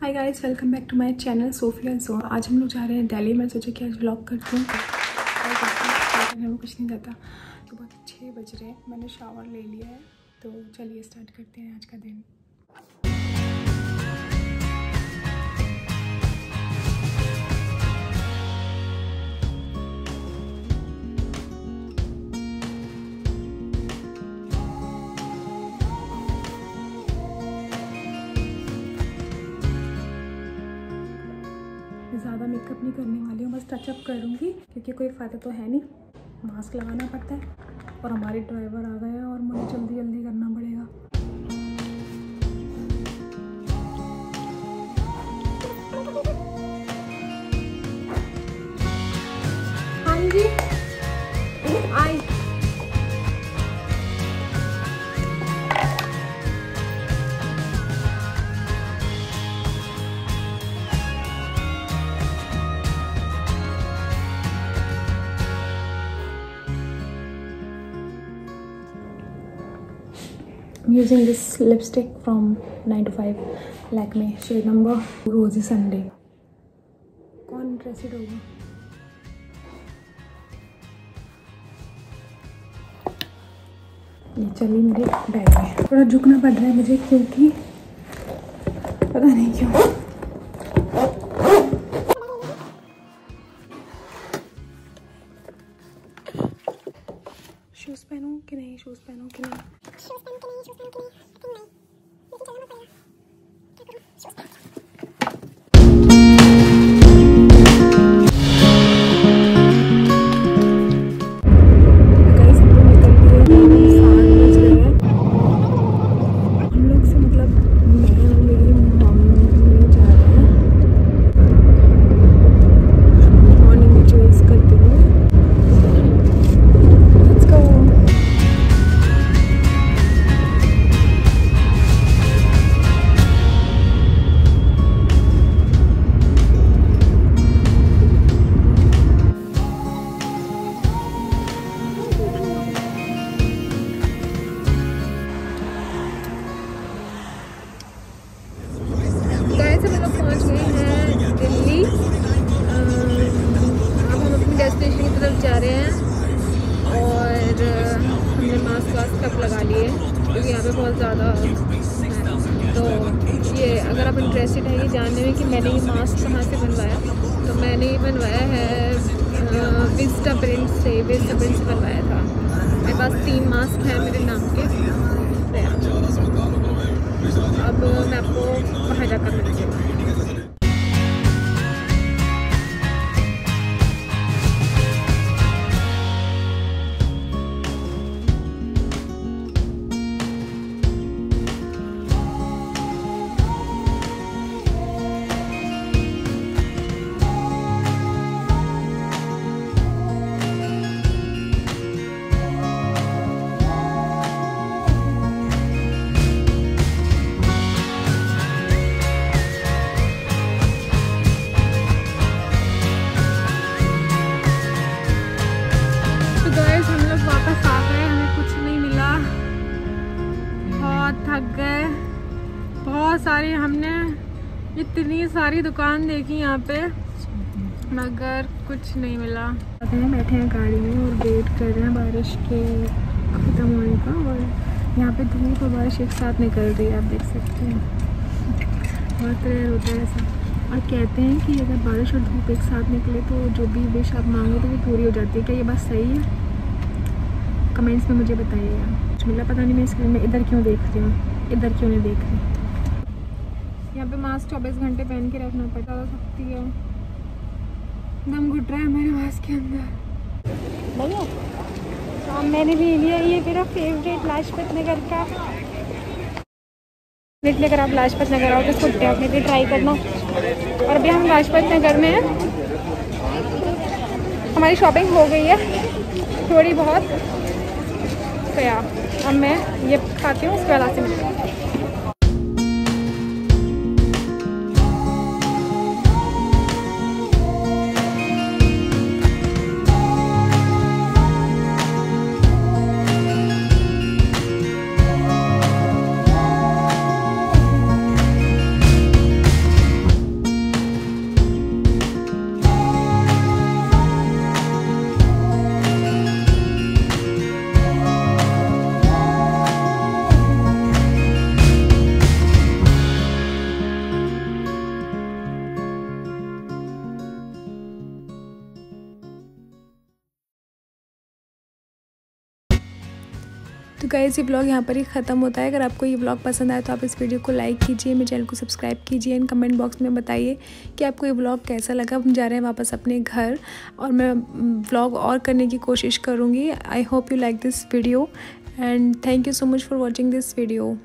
Hi guys welcome back to my channel Sofia जो आज हम लोग जा रहे हैं दिल्ली मैं, सोचा कि आज व्लॉग हूँ। हैं हमें कुछ नहीं जाता। तो बहुत छः बज रहे हैं, मैंने शावर ले लिया है तो चलिए स्टार्ट करते हैं आज का दिन। ज़्यादा मेकअप नहीं करने वाली हूँ, बस टचअप करूँगी, क्योंकि कोई फ़ायदा तो है नहीं। मास्क लगाना पड़ता है और हमारे ड्राइवर आ गए और मुझे जल्दी जल्दी करना पड़ेगा। I'm using this lipstick from 9 to 5 Lakme shade number. Rosy Sunday. कौन इंटरेस्टेड होगा ये चली मेरे बैग में। थोड़ा झुकना पड़ रहा है मुझे क्योंकि पता नहीं क्यों। शूज़ पहनूं कि नहीं? शूज़ पहनूं कि नहीं? गाइस तक लगा लिए क्योंकि यहाँ पे बहुत ज़्यादा तो ये अगर आप इंटरेस्टेड हैं, ये जानने में कि मैंने ये मास्क कहाँ से बनवाया तो मैंने ये बनवाया है विस्टा प्रिंट से विस्टा प्रिंट से बनवाया था। मेरे पास तीन मास्क हैं मेरे नाम के। तो अब मैं आपको वहाँ जाकर मिलती हूँ। थक गए। बहुत सारी हमने इतनी सारी दुकान देखी यहाँ पे, मगर कुछ नहीं मिला। बैठे हैं गाड़ी में और वेट कर रहे हैं बारिश के ख़त्म होने का और यहाँ पे धूप और बारिश एक साथ निकल रही है, आप देख सकते हैं। बहुत रेयर होता है ऐसा। और कहते हैं कि अगर बारिश और धूप एक साथ निकले तो जो भी विश आप मांगो तो वो पूरी हो जाती है। क्या ये बात सही है? कमेंट्स में मुझे बताइएगा। कुछ मिला, पता नहीं मैं स्क्रीन में इधर क्यों देख रही हूँ? इधर क्यों नहीं देख रही? यहाँ पे मास्क चौबीस घंटे पहन के रखना पड़ता हो सकती है। दम घुट रहा है मेरे मास्क के अंदर। भैया हाँ मैंने ले लिया, ये मेरा फेवरेट लाजपत नगर का। अगर आप लाजपत नगर आओ तो इसको डेफिनेटली ट्राई करना। और अभी हम लाजपत नगर में हैं। हमारी शॉपिंग हो गई है, थोड़ी बहुत। यार अब मैं ये खाती हूँ उसके बाद आपसे मिलती हूँ। तो गाइज़ ये ब्लॉग यहाँ पर ही ख़त्म होता है। अगर आपको ये ब्लॉग पसंद आए तो आप इस वीडियो को लाइक कीजिए, मेरे चैनल को सब्सक्राइब कीजिए एंड कमेंट बॉक्स में बताइए कि आपको ये ब्लॉग कैसा लगा। हम जा रहे हैं वापस अपने घर और मैं ब्लॉग और करने की कोशिश करूँगी। I hope you like this video and thank you so much for watching this video